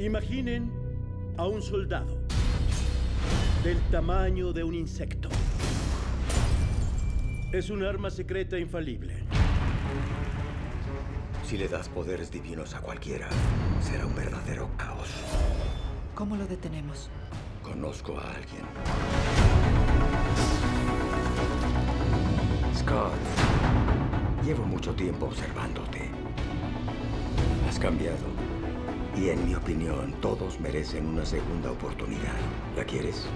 Imaginen a un soldado del tamaño de un insecto. Es un arma secreta infalible. Si le das poderes divinos a cualquiera, será un verdadero caos. ¿Cómo lo detenemos? Conozco a alguien. Scott, llevo mucho tiempo observándote. Has cambiado. Y en mi opinión, todos merecen una segunda oportunidad. ¿La quieres?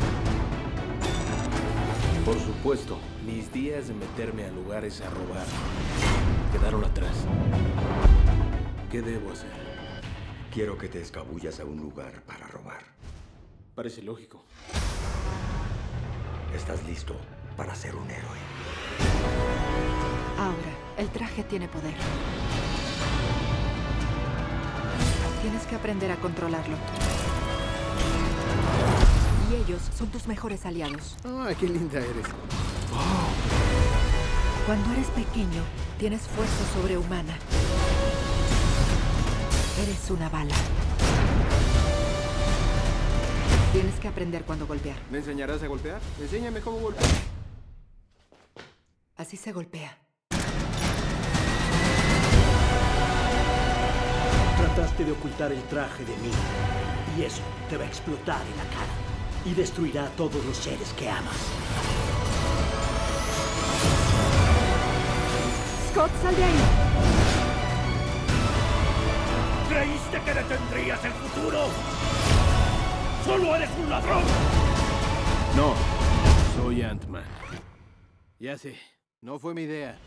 Por supuesto, mis días de meterme a lugares a robar quedaron atrás. ¿Qué debo hacer? Quiero que te escabullas a un lugar para robar. Parece lógico. ¿Estás listo para ser un héroe? Ahora, el traje tiene poder. Tienes que aprender a controlarlo. Y ellos son tus mejores aliados. ¡Ay, qué linda eres! Cuando eres pequeño, tienes fuerza sobrehumana. Eres una bala. Tienes que aprender cuándo golpear. ¿Me enseñarás a golpear? Enséñame cómo golpear. Así se golpea. Trataste de ocultar el traje de mí. Y eso te va a explotar en la cara. Y destruirá a todos los seres que amas. Scott, sal de ahí. ¿Creíste que detendrías el futuro? ¡Solo eres un ladrón! No, soy Ant-Man. Ya sé, no fue mi idea.